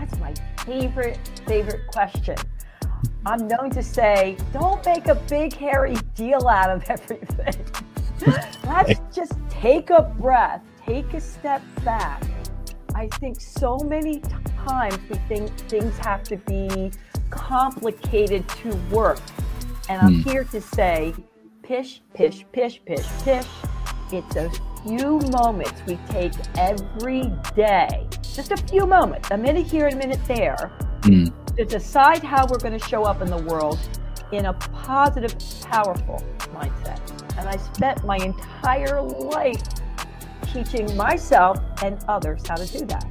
That's my favorite, favorite question. I'm known to say, don't make a big, hairy deal out of everything. Let's just take a breath, take a step back. I think so many times we think things have to be complicated to work. And I'm Hmm. here to say, pish, pish, pish, pish, pish. It's a few moments we take every day, just a few moments, a minute here and a minute there, Hmm. to decide how we're going to show up in the world in a positive, powerful mindset. And I spent my entire life teaching myself and others how to do that.